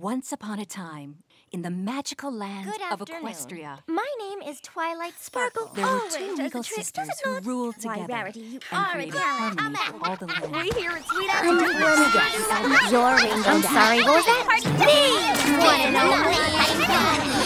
Once upon a time, in the magical land of. Equestria, My name is Twilight Sparkle. there were two does the legal trick, does sisters who ruled Why, together Rarity, you and are a created harmony I'm for all the land. We here at Sweet I'm let me guess. Your rainbow I'm sorry, what was that? Me! One and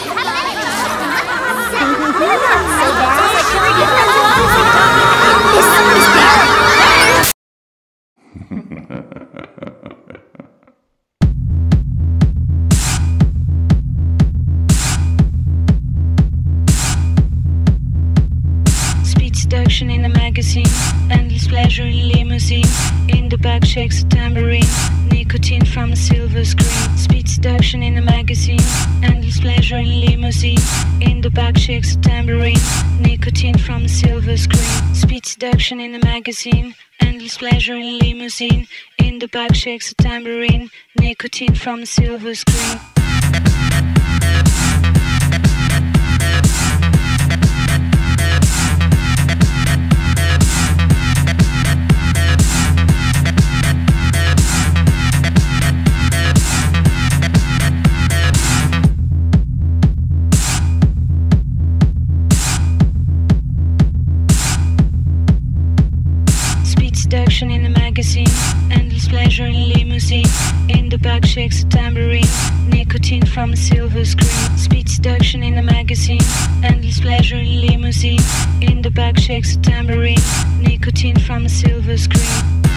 seduction in the magazine, endless pleasure in limousine. In the back shakes a tambourine, nicotine from a silver screen. Speed seduction in the magazine, endless pleasure in limousine. In the back shakes a tambourine, nicotine from a silver screen. Speed seduction in the magazine, endless pleasure in limousine. In the back shakes a tambourine, nicotine from a silver screen. Seduction in the magazine, endless pleasure in limousine. In the back shakes a tambourine, nicotine from a silver screen. Speed seduction in the magazine, endless pleasure in limousine. In the back shakes a tambourine, nicotine from a silver screen.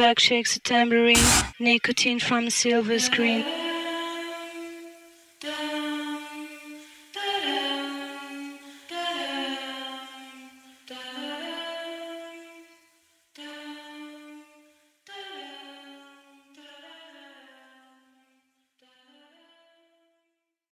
Back shakes a tambourine, nicotine from a silver screen.